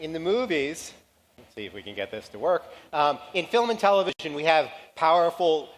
in the movies, let's see if we can get this to work. Um, in film and television, we have powerful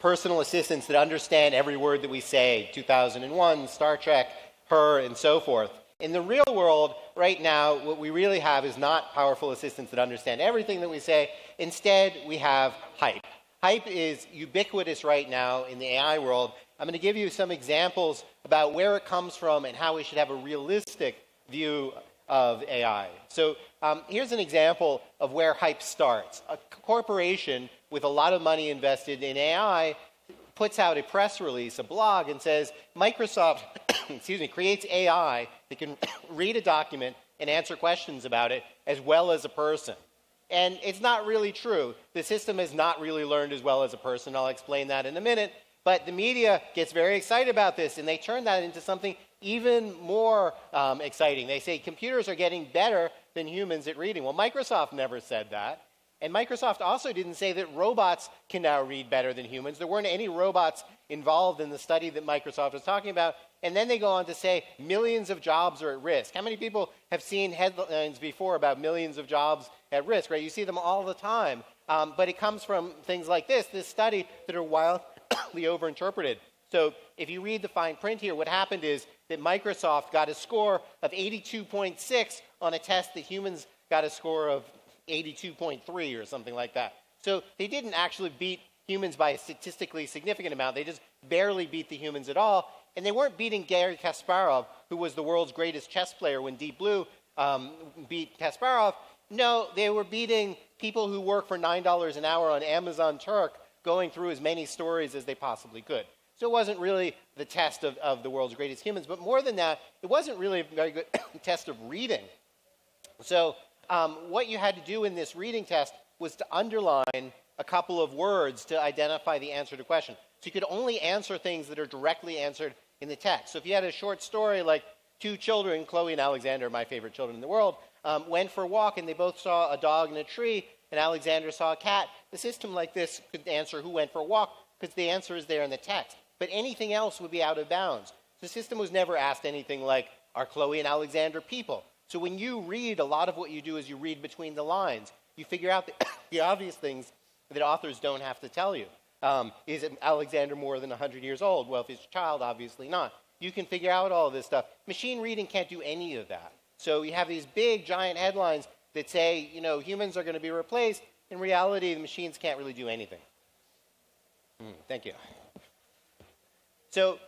personal assistants that understand every word that we say 2001, Star Trek, Her, and so forth. In the real world, right now, what we really have is not powerful assistants that understand everything that we say. Instead, we have hype. Hype is ubiquitous right now in the AI world. I'm going to give you some examples about where it comes from and how we should have a realistic view of AI. So um, here's an example of where hype starts. A corporation with a lot of money invested in AI puts out a press release, a blog, and says Microsoft, excuse me, creates AI that can read a document and answer questions about it as well as a person. And it's not really true. The system has not really learned as well as a person. I'll explain that in a minute. But the media gets very excited about this, and they turn that into something even more um, exciting. They say computers are getting better than humans at reading. Well, Microsoft never said that. And Microsoft also didn't say that robots can now read better than humans. There weren't any robots involved in the study that Microsoft was talking about. And then they go on to say millions of jobs are at risk. How many people have seen headlines before about millions of jobs at risk, right? You see them all the time. Um, but it comes from things like this, this study that are wildly overinterpreted. So if you read the fine print here, what happened is that Microsoft got a score of 82.6 on a test that humans got a score of 82.3 or something like that. So they didn't actually beat humans by a statistically significant amount. They just barely beat the humans at all. And they weren't beating Garry Kasparov, who was the world's greatest chess player when Deep Blue um, beat Kasparov. No, they were beating people who work for $9 an hour on Amazon Turk, going through as many stories as they possibly could. So it wasn't really the test of, of the world's greatest humans. But more than that, it wasn't really a very good test of reading. So um, what you had to do in this reading test was to underline a couple of words to identify the answer to question. So you could only answer things that are directly answered in the text. So if you had a short story like two children, Chloe and Alexander, my favorite children in the world, um, went for a walk and they both saw a dog in a tree, and Alexander saw a cat, the system like this could answer who went for a walk because the answer is there in the text. But anything else would be out of bounds. The system was never asked anything like, Are Chloe and Alexander people? So when you read, a lot of what you do is you read between the lines. You figure out the, the obvious things that authors don't have to tell you. Um, is Alexander more than 100 years old? Well, if he's a child, obviously not. You can figure out all this stuff. Machine reading can't do any of that. So you have these big, giant headlines that say, you know, humans are going to be replaced. In reality, the machines can't really do anything. Mm, thank you. So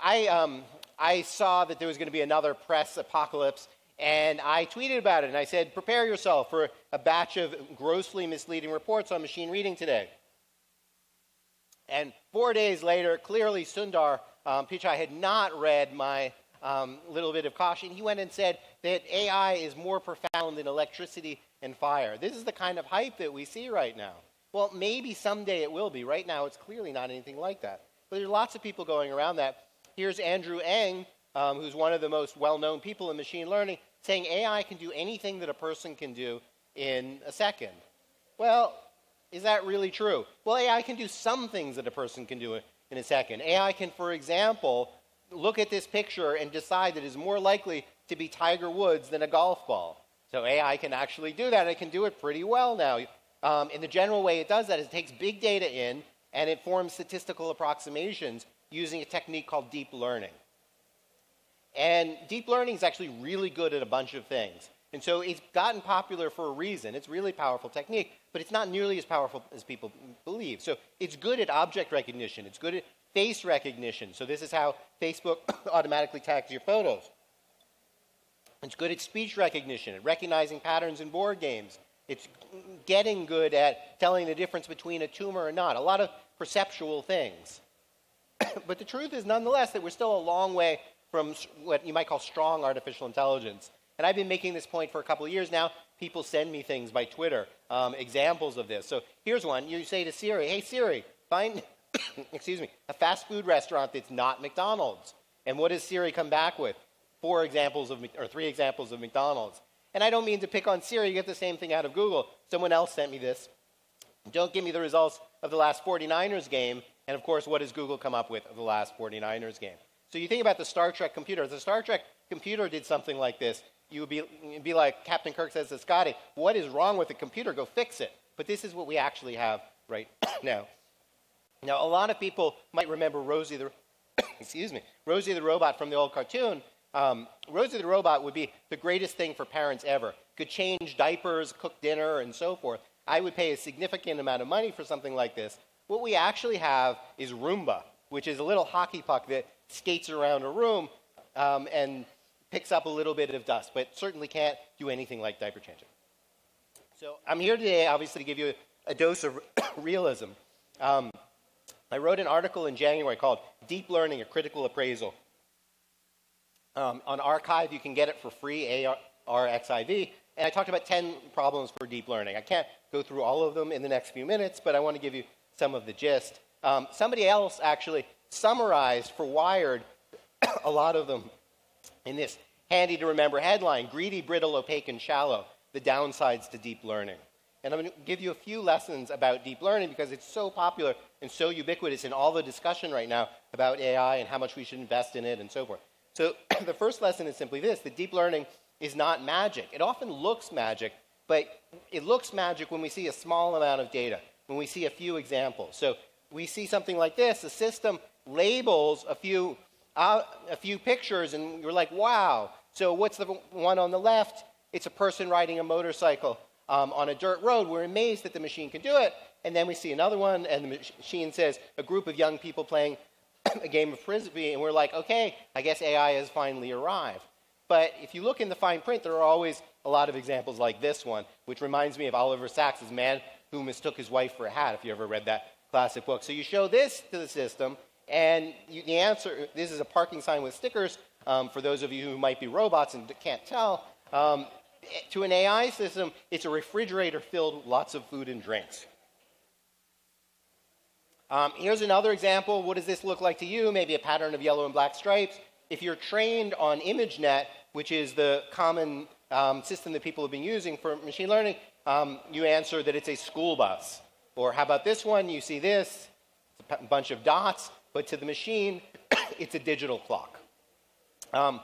I, um, I saw that there was going to be another press apocalypse and I tweeted about it and I said, prepare yourself for a batch of grossly misleading reports on machine reading today. And four days later, clearly Sundar um, Pichai had not read my um, little bit of caution. He went and said that AI is more profound than electricity and fire. This is the kind of hype that we see right now. Well, maybe someday it will be. Right now, it's clearly not anything like that. But there's lots of people going around that. Here's Andrew Ng, um, who's one of the most well known people in machine learning, saying AI can do anything that a person can do in a second. Well, is that really true? Well, AI can do some things that a person can do in a second. AI can, for example, look at this picture and decide that it is more likely to be Tiger Woods than a golf ball. So AI can actually do that. It can do it pretty well now. Um, in the general way it does that is it takes big data in and it forms statistical approximations using a technique called deep learning. And deep learning is actually really good at a bunch of things. And so it's gotten popular for a reason. It's really powerful technique, but it's not nearly as powerful as people believe. So it's good at object recognition. It's good at face recognition. So this is how Facebook automatically tags your photos. It's good at speech recognition, at recognizing patterns in board games. It's getting good at telling the difference between a tumor and not. A lot of perceptual things. but the truth is, nonetheless, that we're still a long way from what you might call strong artificial intelligence. And I've been making this point for a couple of years now. People send me things by Twitter, um, examples of this. So here's one. You say to Siri, hey, Siri, find, excuse me, a fast food restaurant that's not McDonald's. And what does Siri come back with? Four examples of, or three examples of McDonald's. And I don't mean to pick on Siri, you get the same thing out of Google. Someone else sent me this. Don't give me the results of the last 49ers game. And of course, what does Google come up with of the last 49ers game? So you think about the Star Trek computer. If The Star Trek computer did something like this. you would be, be like Captain Kirk says to Scotty, what is wrong with the computer? Go fix it. But this is what we actually have right now. Now, a lot of people might remember Rosie the, excuse me, Rosie the robot from the old cartoon. Um, Rosie the robot would be the greatest thing for parents ever. Could change diapers, cook dinner, and so forth. I would pay a significant amount of money for something like this. What we actually have is Roomba, which is a little hockey puck that skates around a room um, and picks up a little bit of dust, but certainly can't do anything like diaper changing. So I'm here today, obviously, to give you a, a dose of realism. Um, I wrote an article in January called Deep Learning, a Critical Appraisal. Um, on arXiv, you can get it for free, ARXIV. And I talked about 10 problems for deep learning. I can't go through all of them in the next few minutes, but I want to give you some of the gist. Um, somebody else actually summarized for Wired a lot of them in this handy to remember headline Greedy, Brittle, Opaque, and Shallow The Downsides to Deep Learning. And I'm going to give you a few lessons about deep learning because it's so popular and so ubiquitous in all the discussion right now about AI and how much we should invest in it and so forth. So, the first lesson is simply this that deep learning is not magic. It often looks magic, but it looks magic when we see a small amount of data, when we see a few examples. So, we see something like this the system labels a few, uh, a few pictures, and you're like, wow. So, what's the one on the left? It's a person riding a motorcycle um, on a dirt road. We're amazed that the machine can do it. And then we see another one, and the machine says a group of young people playing a game of frisbee, and we're like, okay, I guess AI has finally arrived. But if you look in the fine print, there are always a lot of examples like this one, which reminds me of Oliver Sacks' Man Who Mistook His Wife for a Hat, if you ever read that classic book. So you show this to the system, and you, the answer this is a parking sign with stickers. Um, for those of you who might be robots and can't tell, um, to an AI system, it's a refrigerator filled with lots of food and drinks. Um, here's another example. What does this look like to you? Maybe a pattern of yellow and black stripes. If you're trained on ImageNet, which is the common um, system that people have been using for machine learning, um, you answer that it's a school bus. Or how about this one? You see this, it's a bunch of dots, but to the machine, it's a digital clock. Um,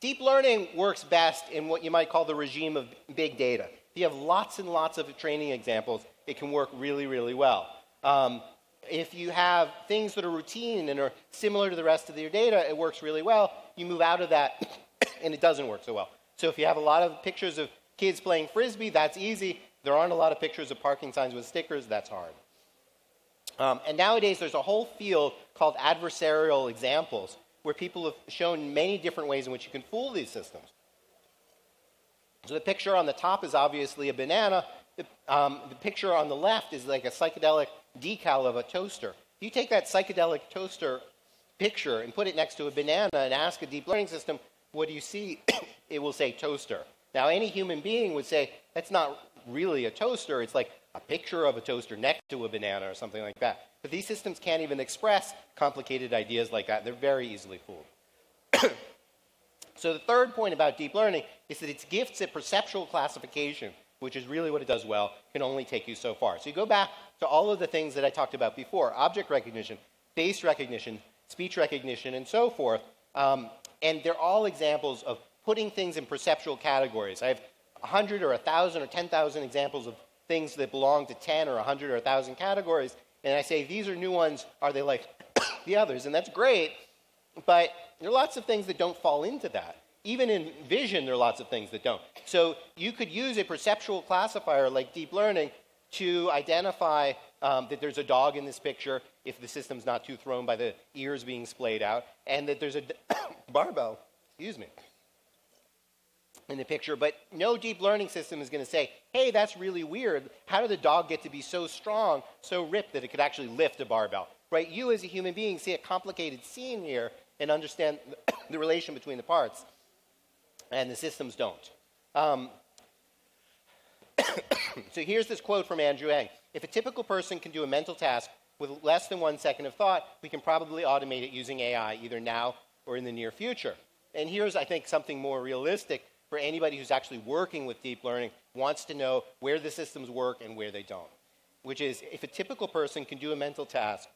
deep learning works best in what you might call the regime of big data. If you have lots and lots of training examples, it can work really, really well. Um, if you have things that are routine and are similar to the rest of your data, it works really well. You move out of that, and it doesn't work so well. So if you have a lot of pictures of kids playing frisbee, that's easy. There aren't a lot of pictures of parking signs with stickers, that's hard. Um, and nowadays, there's a whole field called adversarial examples, where people have shown many different ways in which you can fool these systems. So the picture on the top is obviously a banana. The, um, the picture on the left is like a psychedelic decal of a toaster. If you take that psychedelic toaster picture and put it next to a banana and ask a deep learning system, what do you see? it will say toaster. Now, any human being would say, that's not really a toaster. It's like a picture of a toaster next to a banana or something like that. But these systems can't even express complicated ideas like that. They're very easily fooled. so, the third point about deep learning is that its gifts at perceptual classification which is really what it does well, can only take you so far. So you go back to all of the things that I talked about before object recognition, face recognition, speech recognition, and so forth. Um, and they're all examples of putting things in perceptual categories. I have 100 or 1,000 or 10,000 examples of things that belong to 10 or 100 or 1,000 categories. And I say, these are new ones. Are they like the others? And that's great. But there are lots of things that don't fall into that. Even in vision, there are lots of things that don't. So you could use a perceptual classifier like deep learning to identify um, that there's a dog in this picture if the system's not too thrown by the ears being splayed out, and that there's a barbell, excuse me, in the picture. But no deep learning system is going to say, hey, that's really weird. How did the dog get to be so strong, so ripped that it could actually lift a barbell? Right? You as a human being see a complicated scene here and understand the relation between the parts and the systems don't. Um, so here's this quote from Andrew Ng. If a typical person can do a mental task with less than one second of thought, we can probably automate it using AI either now or in the near future. And here's, I think, something more realistic for anybody who's actually working with deep learning, wants to know where the systems work and where they don't. Which is, if a typical person can do a mental task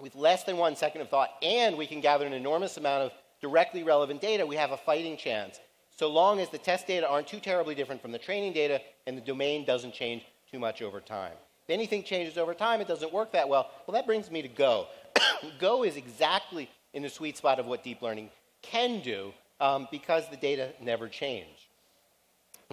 with less than one second of thought, and we can gather an enormous amount of directly relevant data, we have a fighting chance, so long as the test data aren't too terribly different from the training data and the domain doesn't change too much over time. If anything changes over time, it doesn't work that well. Well, that brings me to Go. Go is exactly in the sweet spot of what deep learning can do um, because the data never change.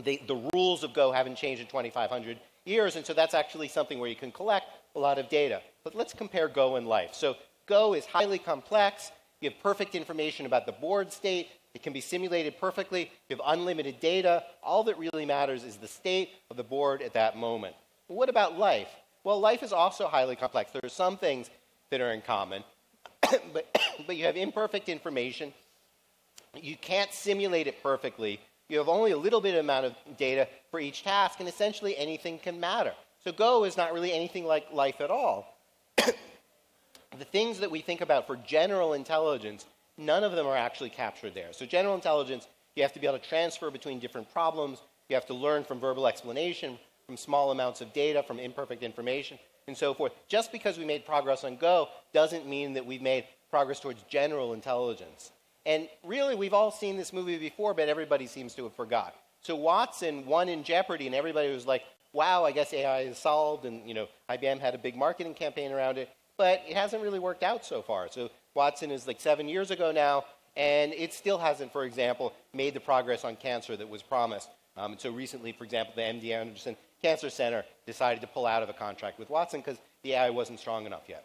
The, the rules of Go haven't changed in 2,500 years, and so that's actually something where you can collect a lot of data. But let's compare Go and life. So Go is highly complex. You have perfect information about the board state. It can be simulated perfectly. You have unlimited data. All that really matters is the state of the board at that moment. But what about life? Well, life is also highly complex. There are some things that are in common, but, but you have imperfect information. You can't simulate it perfectly. You have only a little bit amount of data for each task, and essentially anything can matter. So Go is not really anything like life at all. the things that we think about for general intelligence, none of them are actually captured there. So general intelligence, you have to be able to transfer between different problems. You have to learn from verbal explanation, from small amounts of data, from imperfect information, and so forth. Just because we made progress on Go doesn't mean that we've made progress towards general intelligence. And really, we've all seen this movie before, but everybody seems to have forgot. So Watson won in Jeopardy, and everybody was like, wow, I guess AI is solved, and you know, IBM had a big marketing campaign around it, but it hasn't really worked out so far. So Watson is like seven years ago now, and it still hasn't, for example, made the progress on cancer that was promised. Um, and so recently, for example, the MD Anderson Cancer Center decided to pull out of a contract with Watson because the AI wasn't strong enough yet.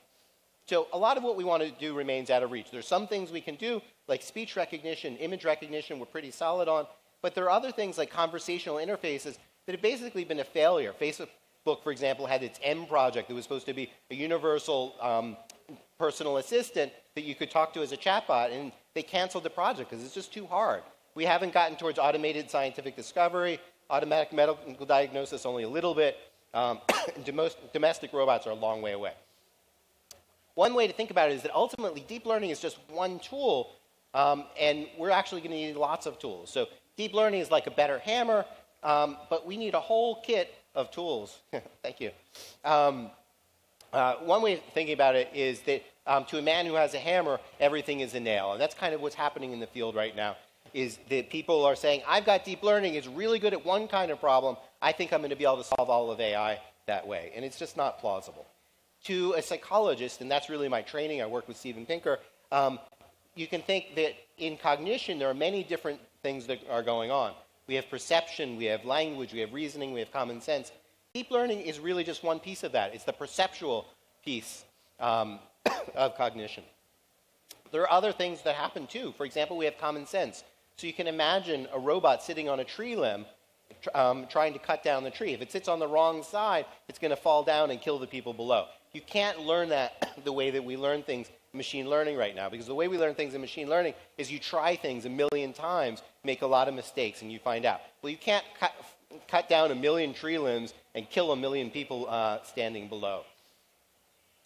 So a lot of what we want to do remains out of reach. There's some things we can do, like speech recognition, image recognition, we're pretty solid on. But there are other things like conversational interfaces that have basically been a failure. Facebook, for example, had its M project that was supposed to be a universal um, personal assistant that you could talk to as a chatbot, and they canceled the project because it's just too hard. We haven't gotten towards automated scientific discovery, automatic medical diagnosis only a little bit. Um, domestic robots are a long way away. One way to think about it is that ultimately deep learning is just one tool, um, and we're actually going to need lots of tools. So deep learning is like a better hammer, um, but we need a whole kit of tools. Thank you. Um, uh, one way of thinking about it is that um, to a man who has a hammer, everything is a nail. And that's kind of what's happening in the field right now, is that people are saying, I've got deep learning, it's really good at one kind of problem. I think I'm going to be able to solve all of AI that way. And it's just not plausible to a psychologist, and that's really my training, I work with Steven Pinker, um, you can think that in cognition there are many different things that are going on. We have perception, we have language, we have reasoning, we have common sense. Deep learning is really just one piece of that. It's the perceptual piece um, of cognition. There are other things that happen too. For example, we have common sense. So you can imagine a robot sitting on a tree limb um, trying to cut down the tree. If it sits on the wrong side, it's going to fall down and kill the people below. You can't learn that the way that we learn things in machine learning right now, because the way we learn things in machine learning is you try things a million times, make a lot of mistakes, and you find out. Well, you can't cut, cut down a million tree limbs and kill a million people uh, standing below.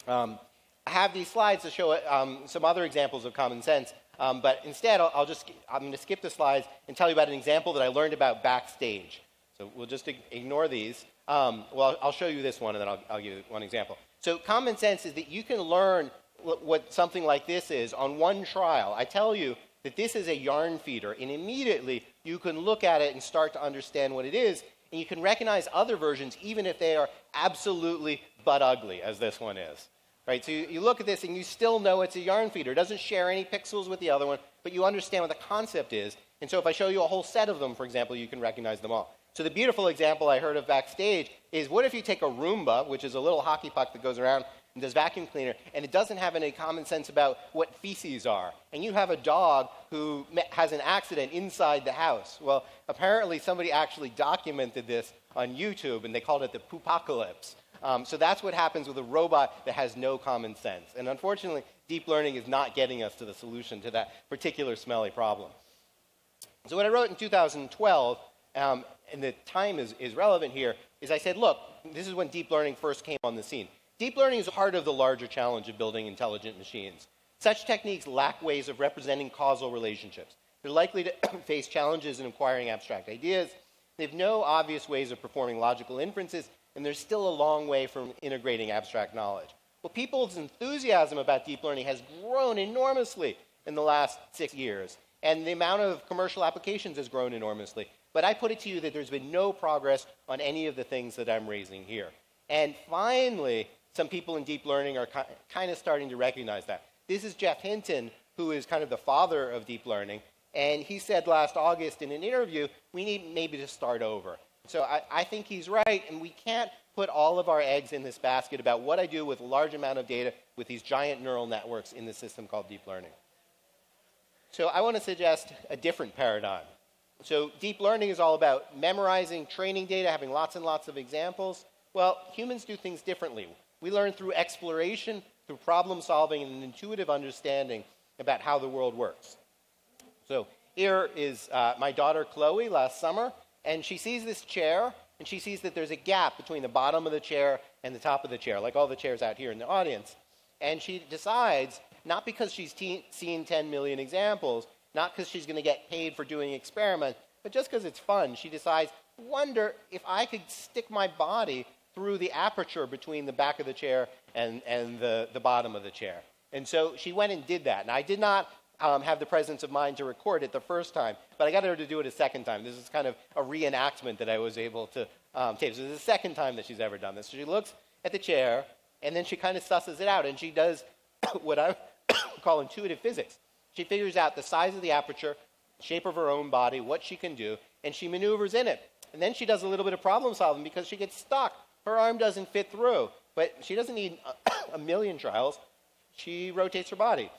Um, I have these slides to show um, some other examples of common sense, um, but instead I'll, I'll just, I'm going to skip the slides and tell you about an example that I learned about backstage. So we'll just ignore these. Um, well, I'll show you this one, and then I'll, I'll give you one example. So common sense is that you can learn what something like this is on one trial. I tell you that this is a yarn feeder, and immediately you can look at it and start to understand what it is, and you can recognize other versions even if they are absolutely but ugly, as this one is. Right? So you, you look at this and you still know it's a yarn feeder. It doesn't share any pixels with the other one, but you understand what the concept is. And so if I show you a whole set of them, for example, you can recognize them all. So the beautiful example I heard of backstage is what if you take a Roomba, which is a little hockey puck that goes around and does vacuum cleaner, and it doesn't have any common sense about what feces are, and you have a dog who has an accident inside the house. Well, apparently somebody actually documented this on YouTube, and they called it the poopocalypse. Um, so that's what happens with a robot that has no common sense. And unfortunately, deep learning is not getting us to the solution to that particular smelly problem. So what I wrote in 2012 um, and the time is, is relevant here, is I said, look, this is when deep learning first came on the scene. Deep learning is part of the larger challenge of building intelligent machines. Such techniques lack ways of representing causal relationships. They're likely to face challenges in acquiring abstract ideas. They have no obvious ways of performing logical inferences, and they're still a long way from integrating abstract knowledge. Well, people's enthusiasm about deep learning has grown enormously in the last six years. And the amount of commercial applications has grown enormously. But I put it to you that there's been no progress on any of the things that I'm raising here. And finally, some people in deep learning are kind of starting to recognize that. This is Geoff Hinton, who is kind of the father of deep learning. And he said last August in an interview, we need maybe to start over. So I, I, think he's right, and we can't put all of our eggs in this basket about what I do with a large amount of data with these giant neural networks in the system called deep learning. So I want to suggest a different paradigm. So deep learning is all about memorizing training data, having lots and lots of examples. Well, humans do things differently. We learn through exploration, through problem solving, and an intuitive understanding about how the world works. So here is uh, my daughter Chloe last summer, and she sees this chair, and she sees that there's a gap between the bottom of the chair and the top of the chair, like all the chairs out here in the audience. And she decides, not because she's te- seen 10 million examples, not because she's going to get paid for doing experiments, but just because it's fun, she decides, wonder if I could stick my body through the aperture between the back of the chair and, and the, the bottom of the chair. And so she went and did that. And I did not um, have the presence of mind to record it the first time, but I got her to do it a second time. This is kind of a reenactment that I was able to um, tape. So this is the second time that she's ever done this. So she looks at the chair, and then she kind of susses it out, and she does what I call intuitive physics. She figures out the size of the aperture, shape of her own body, what she can do, and she maneuvers in it. And then she does a little bit of problem solving because she gets stuck. Her arm doesn't fit through. But she doesn't need a million trials. She rotates her body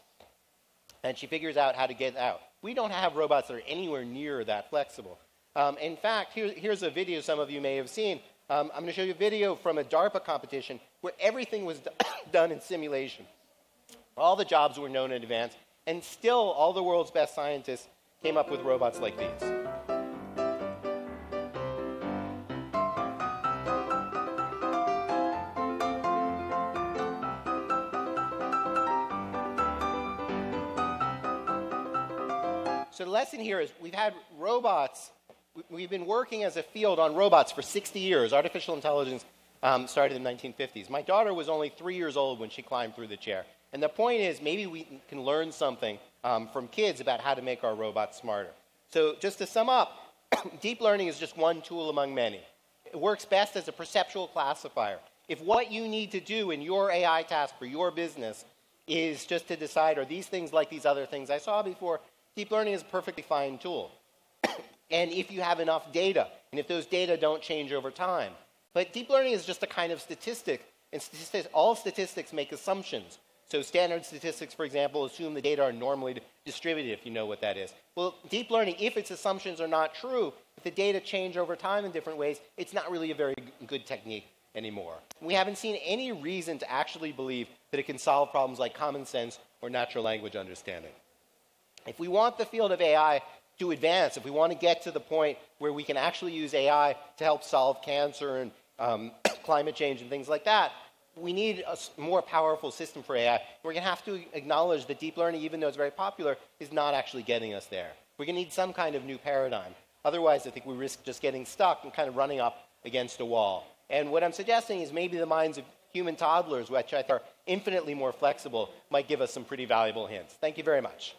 and she figures out how to get out. We don't have robots that are anywhere near that flexible. Um, in fact, here, here's a video some of you may have seen. Um, I'm going to show you a video from a DARPA competition where everything was done in simulation. All the jobs were known in advance, and still all the world's best scientists came up with robots like these. So the lesson here is we've had robots, we've been working as a field on robots for 60 years. Artificial intelligence um, started in the 1950s. My daughter was only three years old when she climbed through the chair. And the point is, maybe we can learn something um, from kids about how to make our robots smarter. So, just to sum up, deep learning is just one tool among many. It works best as a perceptual classifier. If what you need to do in your AI task for your business is just to decide are these things like these other things I saw before, Deep learning is a perfectly fine tool. and if you have enough data, and if those data don't change over time. But deep learning is just a kind of statistic, and statistics, all statistics make assumptions. So standard statistics, for example, assume the data are normally distributed, if you know what that is. Well, deep learning, if its assumptions are not true, if the data change over time in different ways, it's not really a very good technique anymore. We haven't seen any reason to actually believe that it can solve problems like common sense or natural language understanding. If we want the field of AI to advance, if we want to get to the point where we can actually use AI to help solve cancer and um, climate change and things like that, we need a more powerful system for AI. We're going to have to acknowledge that deep learning, even though it's very popular, is not actually getting us there. We're going to need some kind of new paradigm. Otherwise, I think we risk just getting stuck and kind of running up against a wall. And what I'm suggesting is maybe the minds of human toddlers, which I think are infinitely more flexible, might give us some pretty valuable hints. Thank you very much.